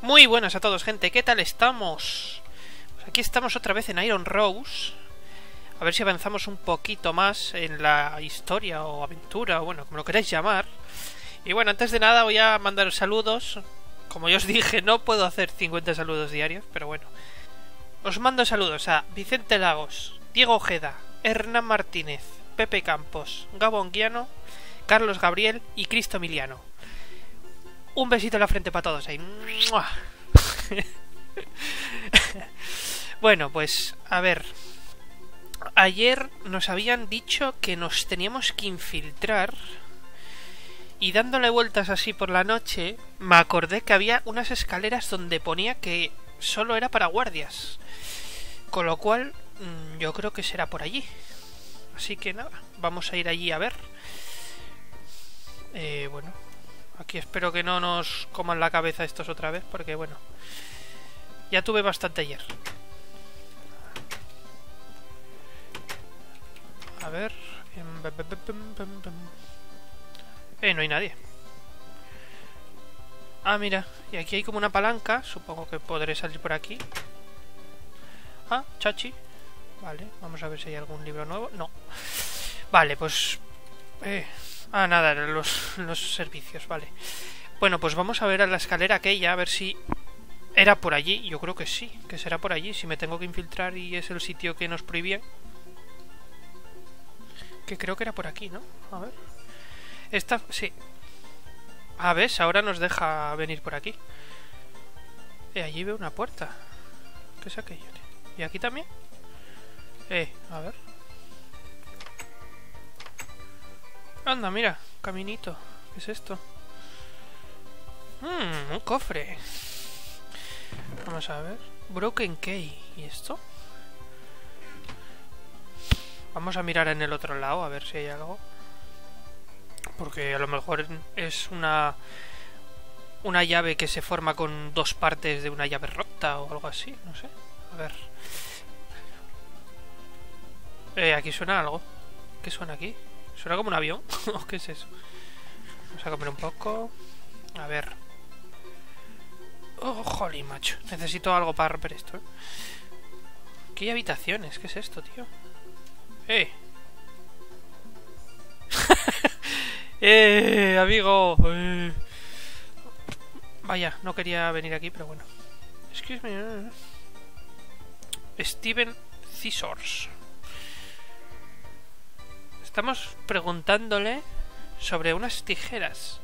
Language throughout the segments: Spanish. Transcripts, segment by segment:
Muy buenas a todos, gente. ¿Qué tal estamos? Pues aquí estamos otra vez en Iron Rose. A ver si avanzamos un poquito más en la historia o aventura, o bueno, como lo queráis llamar. Y bueno, antes de nada voy a mandar saludos. Como yo os dije, no puedo hacer 50 saludos diarios, pero bueno. Os mando saludos a Vicente Lagos, Diego Ojeda, Hernán Martínez, Pepe Campos, Gabón Guiano, Carlos Gabriel y Cristo Emiliano. Un besito en la frente para todos ahí. bueno, pues a ver. Ayer nos habían dicho que nos teníamos que infiltrar. Y dándole vueltas así por la noche, me acordé que había unas escaleras donde ponía que solo era para guardias. Con lo cual, mm, yo creo que será por allí. Así que nada, vamos a ir allí a ver. Eh, bueno, Aquí espero que no nos coman la cabeza estos otra vez, porque bueno, ya tuve bastante ayer. A ver... Eh, no hay nadie. Ah, mira, y aquí hay como una palanca, supongo que podré salir por aquí. Ah, chachi. Vale, vamos a ver si hay algún libro nuevo. No. Vale, pues... Eh, Ah, nada, los, los servicios, vale. Bueno, pues vamos a ver a la escalera aquella, a ver si era por allí. Yo creo que sí, que será por allí. Si me tengo que infiltrar y es el sitio que nos prohibían. Que creo que era por aquí, ¿no? A ver. Esta, sí. Ah, ver, ahora nos deja venir por aquí. Eh, allí veo una puerta. ¿Qué es aquello? ¿Y aquí también? Eh, a ver. Anda, mira, caminito. ¿Qué es esto? Mmm, un cofre. Vamos a ver. Broken Key. ¿Y esto? Vamos a mirar en el otro lado a ver si hay algo. Porque a lo mejor es una una llave que se forma con dos partes de una llave rota o algo así, no sé. A ver. Eh, aquí suena algo. ¿Qué suena aquí? ¿Suena como un avión? ¿O qué es eso? Vamos a comer un poco. A ver. Oh, jolly, macho. Necesito algo para romper esto, ¿eh? ¿Qué hay habitaciones? ¿Qué es esto, tío? ¡Eh! ¡Eh, amigo! Eh. Vaya, no quería venir aquí, pero bueno. Excuse me. Steven Scissors. Estamos preguntándole sobre unas tijeras.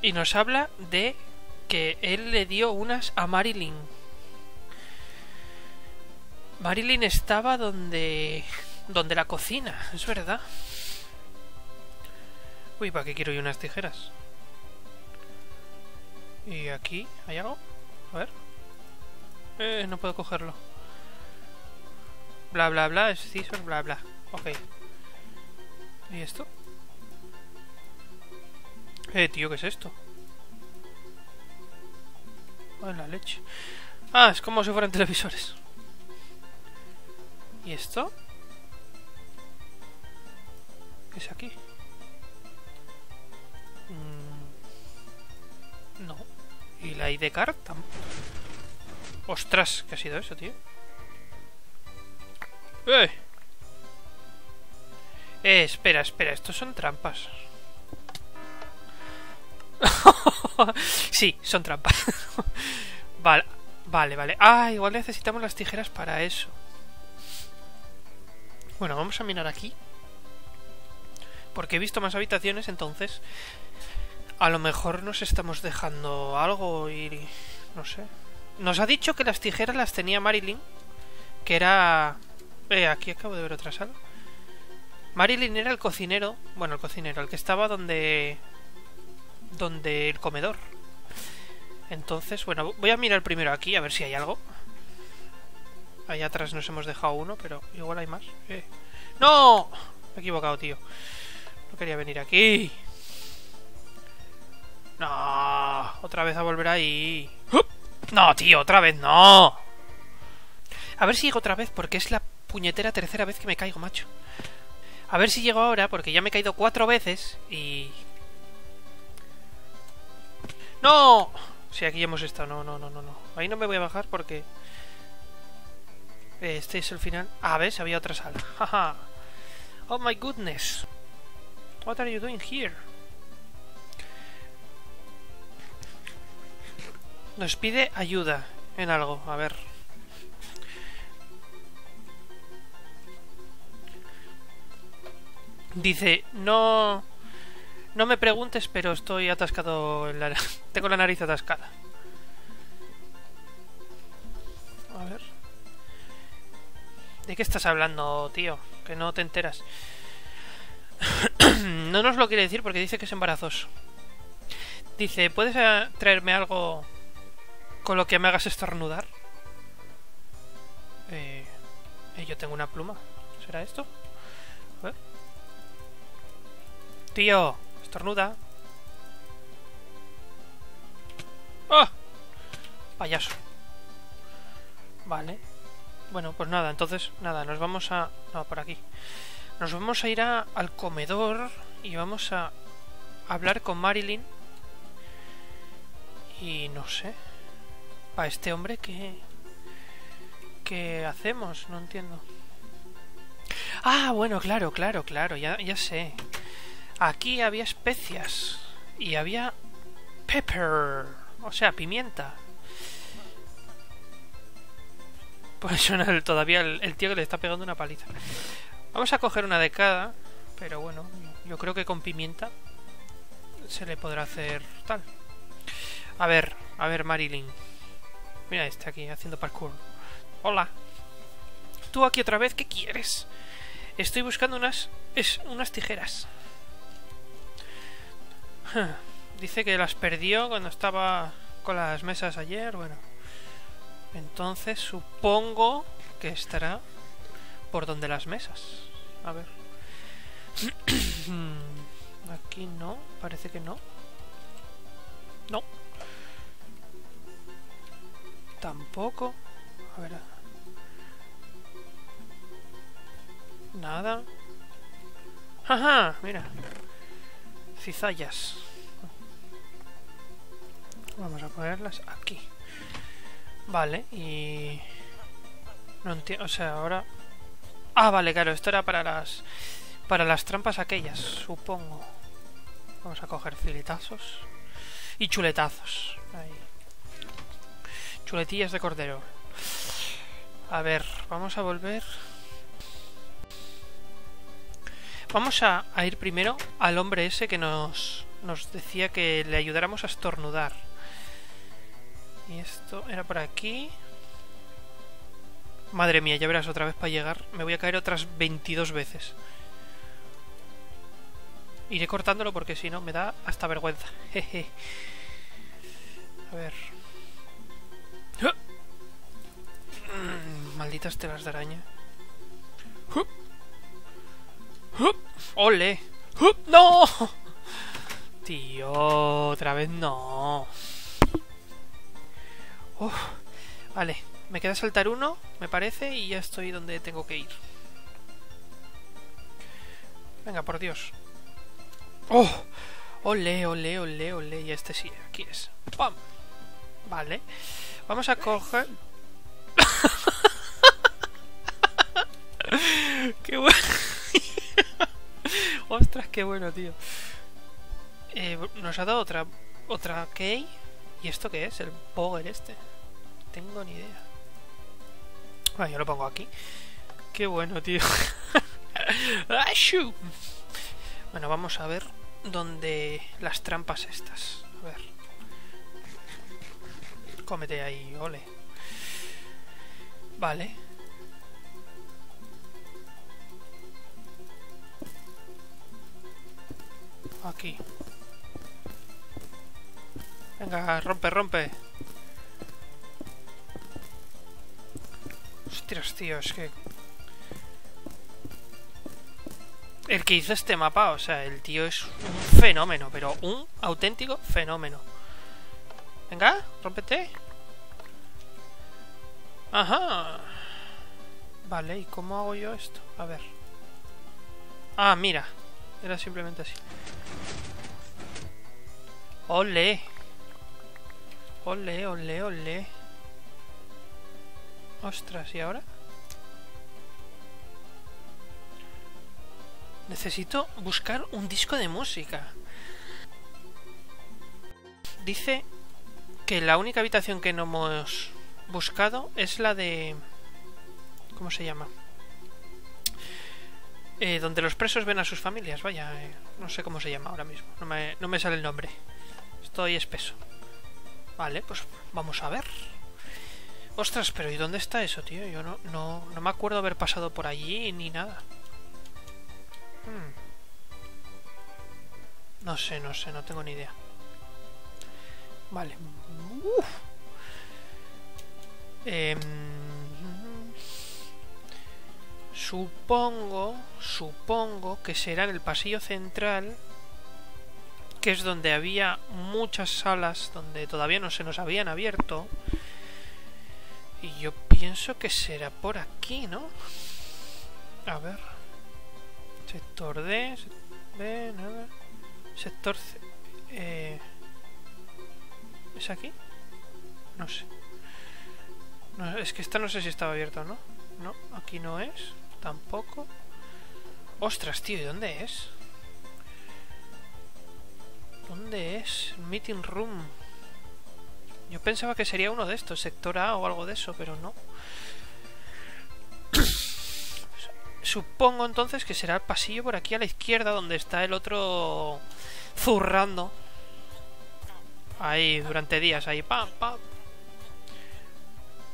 Y nos habla de que él le dio unas a Marilyn. Marilyn estaba donde donde la cocina, es verdad. Uy, ¿para qué quiero yo unas tijeras? ¿Y aquí hay algo? A ver. Eh, no puedo cogerlo. Bla, bla, bla, es scissor, bla, bla. Ok. ¿Y esto? Eh, tío, ¿qué es esto? Oh, la leche. Ah, es como si fueran televisores. ¿Y esto? ¿Qué es aquí? Mm, no. ¿Y la ID card? Ostras, ¿qué ha sido eso, tío? ¡Eh! Eh, espera, espera, estos son trampas. sí, son trampas. vale, vale, vale. Ah, igual necesitamos las tijeras para eso. Bueno, vamos a mirar aquí. Porque he visto más habitaciones, entonces... A lo mejor nos estamos dejando algo y... No sé. Nos ha dicho que las tijeras las tenía Marilyn. Que era... Eh, aquí acabo de ver otra sala. Marilyn era el cocinero, bueno, el cocinero, el que estaba donde donde el comedor. Entonces, bueno, voy a mirar primero aquí a ver si hay algo. Allá atrás nos hemos dejado uno, pero igual hay más. ¡No! Me he equivocado, tío. No quería venir aquí. No, otra vez a volver ahí. No, tío, otra vez no. A ver si llego otra vez porque es la puñetera tercera vez que me caigo, macho. A ver si llego ahora, porque ya me he caído cuatro veces y... ¡No! Si aquí hemos estado. No, no, no, no, no. Ahí no me voy a bajar porque... Este es el final. Ah, ¿ves? Había otra sala. Oh my goodness. What are you doing here? Nos pide ayuda en algo. A ver. Dice, no... No me preguntes, pero estoy atascado la... Tengo la nariz atascada. A ver. ¿De qué estás hablando, tío? Que no te enteras. no nos lo quiere decir porque dice que es embarazoso. Dice, ¿puedes eh, traerme algo con lo que me hagas estornudar? Eh, eh, yo tengo una pluma. ¿Será esto? A ver. Tío, estornuda. ¡Ah! Payaso. Vale. Bueno, pues nada, entonces, nada, nos vamos a... No, por aquí. Nos vamos a ir a, al comedor y vamos a hablar con Marilyn. Y no sé. ¿A este hombre qué... ¿Qué hacemos? No entiendo. Ah, bueno, claro, claro, claro, ya, ya sé. Aquí había especias. Y había pepper. O sea, pimienta. Pues suena todavía el, tío que le está pegando una paliza. Vamos a coger una de cada. Pero bueno, yo creo que con pimienta se le podrá hacer tal. A ver, a ver, Marilyn. Mira este aquí haciendo parkour. Hola. ¿Tú aquí otra vez? ¿Qué quieres? Estoy buscando unas... Es, unas tijeras. Dice que las perdió cuando estaba con las mesas ayer. Bueno. Entonces supongo que estará por donde las mesas. A ver. Aquí no, parece que no. No. Tampoco. A ver. Nada. ¡Ajá! Mira. Cizallas. Vamos a ponerlas aquí. Vale, y... No entiendo, o sea, ahora... Ah, vale, claro, esto era para las... Para las trampas aquellas, supongo. Vamos a coger filetazos. Y chuletazos. Ahí. Chuletillas de cordero. A ver, vamos a volver... Vamos a, ir primero al hombre ese que nos, nos decía que le ayudáramos a estornudar. Y esto era por aquí. Madre mía, ya verás otra vez para llegar. Me voy a caer otras 22 veces. Iré cortándolo porque si no me da hasta vergüenza. Jeje. A ver. Mm, malditas telas de araña. ¡Ole! ¡No! Tío, otra vez no. Vale, me queda saltar uno, me parece, y ya estoy donde tengo que ir. Venga, por Dios. ¡Oh! Ole, ole, ole, ole. Y este sí, aquí es. ¡Pam! Vale. Vamos a coger... ¡Qué bueno! ¡Ostras, qué bueno, tío! Eh, nos ha dado otra... Otra key. ¿Y esto qué es? El Power este. tengo ni idea. Bueno, yo lo pongo aquí. Qué bueno, tío. bueno, vamos a ver dónde las trampas estas. A ver. Cómete ahí, ole. Vale. Aquí. Venga, rompe, rompe. Hostias, tío, es que... El que hizo este mapa, o sea, el tío es un fenómeno, pero un auténtico fenómeno. Venga, rómpete. Ajá. Vale, ¿y cómo hago yo esto? A ver. Ah, mira. Era simplemente así. ¡Ole! Ole, ole, ole. Ostras, ¿y ahora? Necesito buscar un disco de música. Dice que la única habitación que no hemos buscado es la de... ¿Cómo se llama? Eh, donde los presos ven a sus familias, vaya, eh, no sé cómo se llama ahora mismo, no me, no me sale el nombre. Estoy espeso. Vale, pues vamos a ver. Ostras, pero ¿y dónde está eso, tío? Yo no, no, no me acuerdo haber pasado por allí ni nada. Hmm. No sé, no sé, no tengo ni idea. Vale. Em, supongo, supongo que será en el pasillo central, que es donde había muchas salas donde todavía no se nos habían abierto. Y yo pienso que será por aquí, ¿no? A ver. Sector D, B, nada. Sector C. Eh, ¿Es aquí? No sé. No, es que esta no sé si estaba abierta o no. No, aquí no es. Tampoco. Ostras, tío, ¿y dónde es? ¿Dónde es? Meeting room. Yo pensaba que sería uno de estos, sector A o algo de eso, pero no. Supongo entonces que será el pasillo por aquí a la izquierda donde está el otro zurrando. Ahí, durante días, ahí, pam, pam.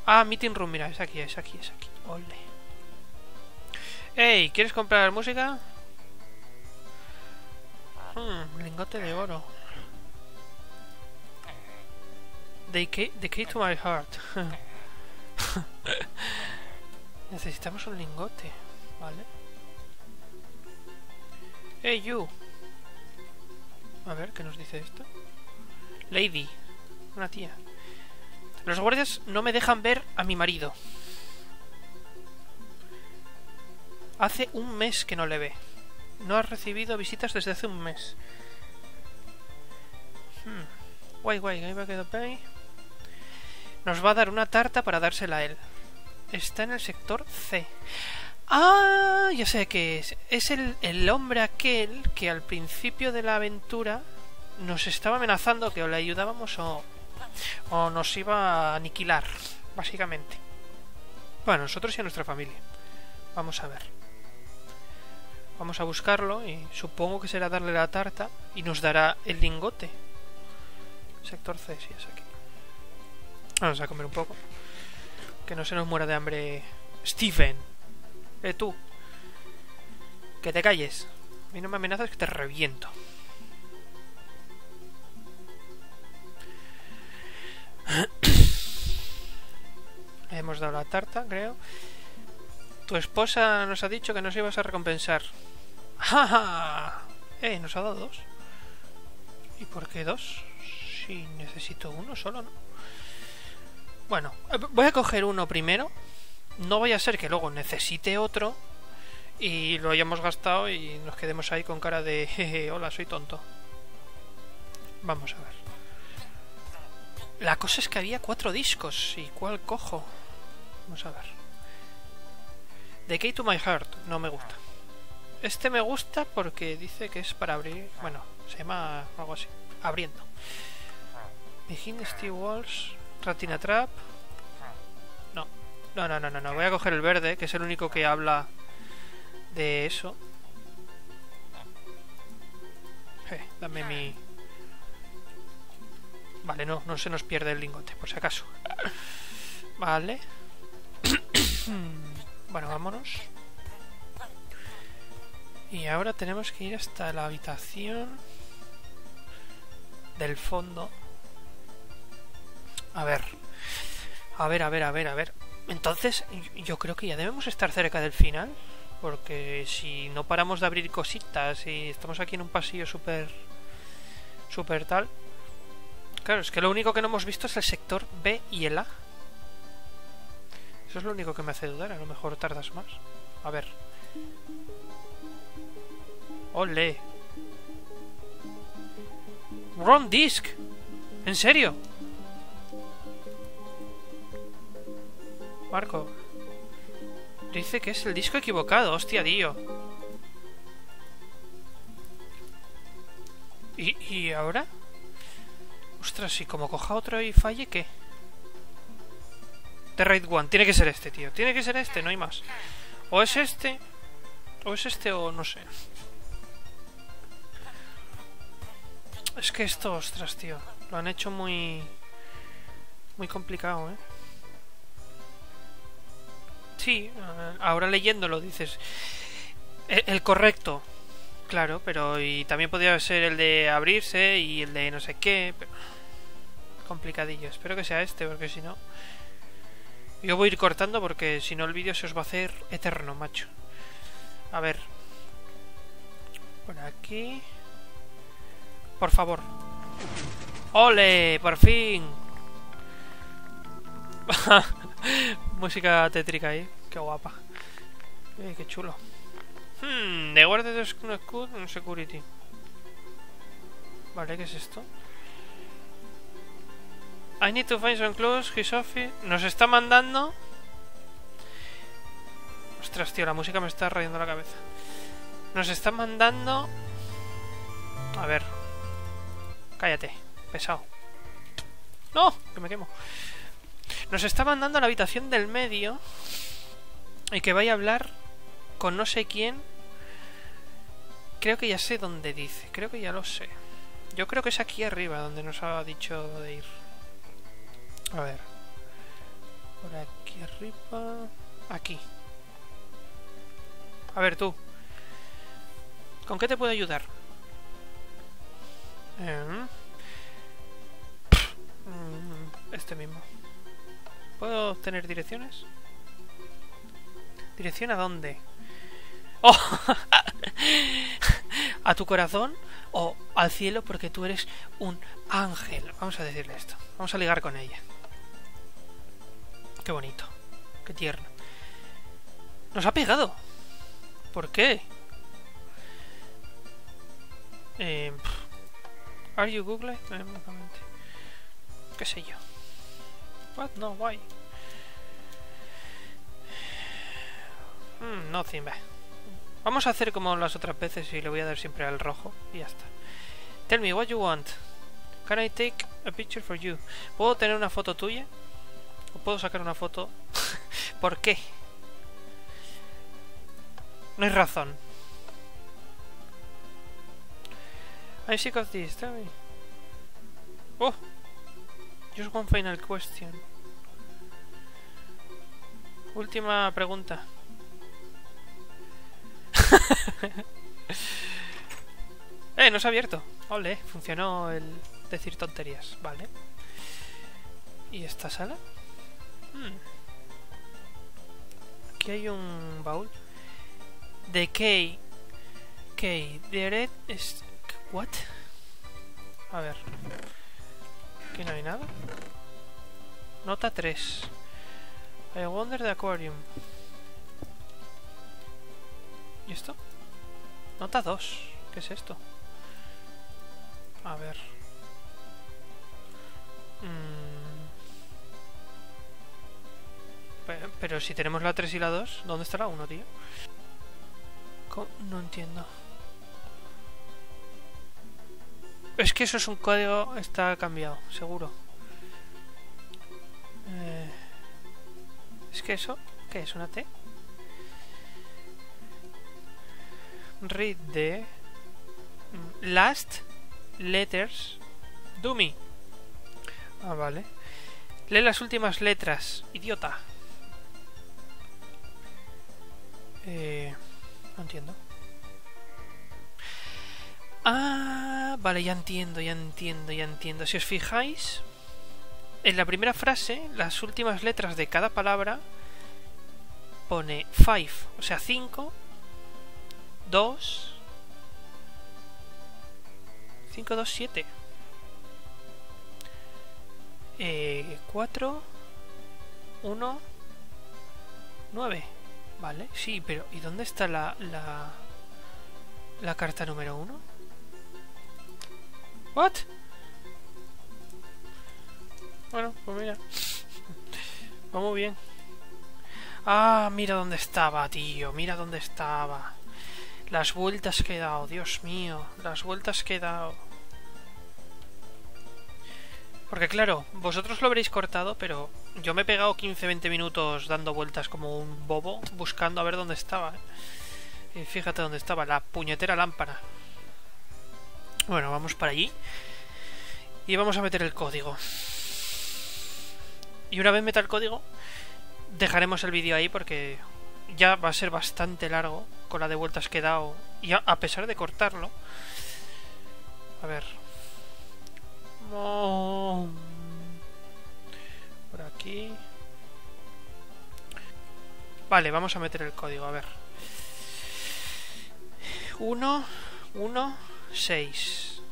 Ah, meeting room, mira, es aquí, es aquí, es aquí. Ole. Ey, ¿quieres comprar música? Hmm, lingote de oro. The key, the key to my heart. Necesitamos un lingote, ¿vale? Hey, you. A ver, ¿qué nos dice esto? Lady. Una tía. Los guardias no me dejan ver a mi marido. Hace un mes que no le ve. No ha recibido visitas desde hace un mes. Hmm. Guay, guay, ahí va a quedar Nos va a dar una tarta para dársela a él. Está en el sector C. Ah, ya sé que es. Es el, el hombre aquel que al principio de la aventura nos estaba amenazando que o le ayudábamos o, o nos iba a aniquilar, básicamente. Bueno, nosotros y a nuestra familia. Vamos a ver. Vamos a buscarlo y supongo que será darle la tarta y nos dará el lingote. Sector C, sí, es aquí. Vamos a comer un poco. Que no se nos muera de hambre Stephen. Eh, tú. Que te calles. A mí no me amenazas que te reviento. Hemos dado la tarta, creo. Tu esposa nos ha dicho que nos ibas a recompensar. ¡Ja, Eh, nos ha dado dos. ¿Y por qué dos? Si necesito uno solo, ¿no? Bueno, eh, voy a coger uno primero. No vaya a ser que luego necesite otro y lo hayamos gastado y nos quedemos ahí con cara de hola, soy tonto. Vamos a ver. La cosa es que había cuatro discos. ¿Y cuál cojo? Vamos a ver. The Key to My Heart. No me gusta. Este me gusta porque dice que es para abrir... Bueno, se llama algo así. Abriendo. Behind Steel Walls. Ratina Trap. No. No, no, no, no, no. Voy a coger el verde, que es el único que habla de eso. Eh, dame mi... Vale, no, no se nos pierde el lingote, por si acaso. Vale. bueno, vámonos. Y ahora tenemos que ir hasta la habitación del fondo. A ver. A ver, a ver, a ver, a ver. Entonces, yo creo que ya debemos estar cerca del final. Porque si no paramos de abrir cositas y estamos aquí en un pasillo súper... Súper tal, Claro, es que lo único que no hemos visto es el sector B y el A. Eso es lo único que me hace dudar. A lo mejor tardas más. A ver. ¡Ole! ¡Ron Disc! ¿En serio? Marco. Dice que es el disco equivocado, hostia, tío. ¿Y, ¿Y ahora? Ostras, si como coja otro y falle, ¿qué? The Raid One. Tiene que ser este, tío. Tiene que ser este, no hay más. O es este... O es este o no sé. Es que esto, ostras, tío. Lo han hecho muy... Muy complicado, ¿eh? Sí, eh, ahora leyéndolo dices... El, el correcto. Claro, pero y también podría ser el de abrirse y el de no sé qué. Pero... Complicadillo. Espero que sea este, porque si no... Yo voy a ir cortando porque si no el vídeo se os va a hacer eterno, macho. A ver. Por aquí. Por favor. ¡Ole! ¡Por fin! Música tétrica ahí. Qué guapa. Eh, qué chulo. Hmm, de guardia de Scoot Security. Vale, ¿qué es esto? I need to find some clothes, his office. Nos está mandando. Ostras, tío, la música me está rayando la cabeza. Nos está mandando. A ver. Cállate, pesado. ¡No! Que me quemo. Nos está mandando a la habitación del medio. Y que vaya a hablar con no sé quién. Creo que ya sé dónde dice. Creo que ya lo sé. Yo creo que es aquí arriba donde nos ha dicho de ir. A ver. Por aquí arriba. Aquí. A ver tú. ¿Con qué te puedo ayudar? Eh, este mismo. ¿Puedo obtener direcciones? ¿Dirección a dónde? ¡Oh! ¿A tu corazón? ¿O al cielo porque tú eres un ángel? Vamos a decirle esto. Vamos a ligar con ella. Qué bonito. Qué tierno. Nos ha pegado. ¿Por qué? Eh, ¿Are you Google? Eh, ¿Qué sé yo? What? No, why? Mm, nothing, Vamos a hacer como las otras veces y le voy a dar siempre al rojo y ya está. Tell me what you want. Can I take a picture for you? ¿Puedo tener una foto tuya? ¿O puedo sacar una foto? ¿Por qué? No hay razón. I'm sick of this, tell me. Oh! Just one final question. Última pregunta. Eh, no se ha abierto. Ole, funcionó el decir tonterías. Vale. ¿Y esta sala? Hmm. Aquí hay un baúl. De K. K. The es. What? A ver. Aquí no hay nada. Nota 3. I wonder the aquarium. ¿Y esto? Nota 2. ¿Qué es esto? A ver. Mm. Pero, pero, si tenemos la 3 y la 2, ¿dónde está la 1, tío? No entiendo. Es que eso es un código, está cambiado, seguro. Eh, es que eso, ¿qué es? ¿Una T? Read the last letters dummy. Ah, vale. Lee las últimas letras, idiota. Eh, no entiendo. Ah, vale, ya entiendo, ya entiendo, ya entiendo. Si os fijáis, en la primera frase, las últimas letras de cada palabra pone 5, o sea, 5, 2, 5, 2, 7. 4, 1, 9. Vale, sí, pero ¿y dónde está la, la, carta número 1? ¿What? Bueno, pues mira. Vamos bien. Ah, mira dónde estaba, tío. Mira dónde estaba. Las vueltas que he dado, Dios mío. Las vueltas que he dado. Porque claro, vosotros lo habréis cortado, pero yo me he pegado 15-20 minutos dando vueltas como un bobo, buscando a ver dónde estaba. ¿eh? Y fíjate dónde estaba, la puñetera lámpara. Bueno, vamos para allí. Y vamos a meter el código. Y una vez meta el código, dejaremos el vídeo ahí porque ya va a ser bastante largo con la de vueltas que he dado. Y a, pesar de cortarlo. A ver. Por aquí. Vale, vamos a meter el código, a ver. 1, 1, 6.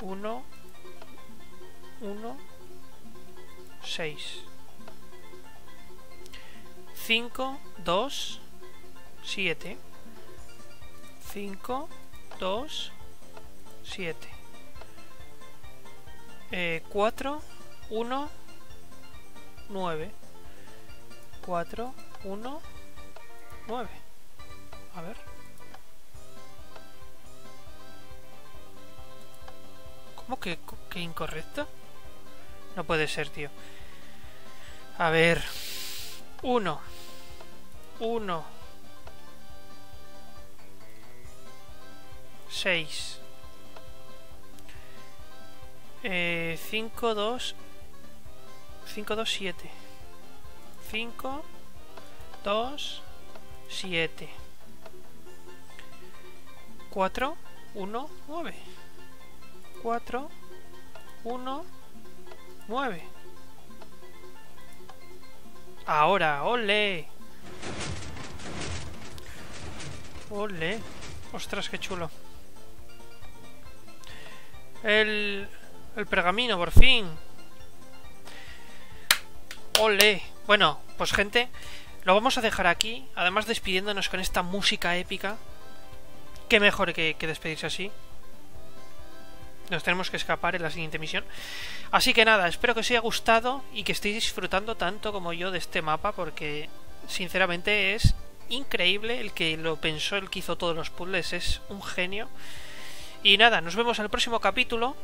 1, 1, 6. 5, 2, 7. 5, 2, 7. 4, 1, 9. 4, 1, 9. A ver. ¿Cómo que, que incorrecto? No puede ser, tío. A ver. 1. 1. 6. 5, 2. 5, 2, 7. 5, 2, 7. 4, 1, 9. 4, 1, 9. Ahora, ole. Ole. Ostras, qué chulo. El, el pergamino, por fin. Ole. Bueno, pues gente, lo vamos a dejar aquí. Además despidiéndonos con esta música épica. Qué mejor que, que despedirse así. Nos tenemos que escapar en la siguiente misión. Así que nada, espero que os haya gustado y que estéis disfrutando tanto como yo de este mapa porque sinceramente es increíble el que lo pensó, el que hizo todos los puzzles, es un genio. Y nada, nos vemos en el próximo capítulo.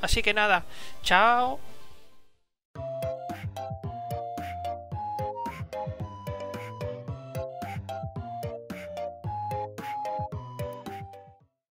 Así que nada, chao.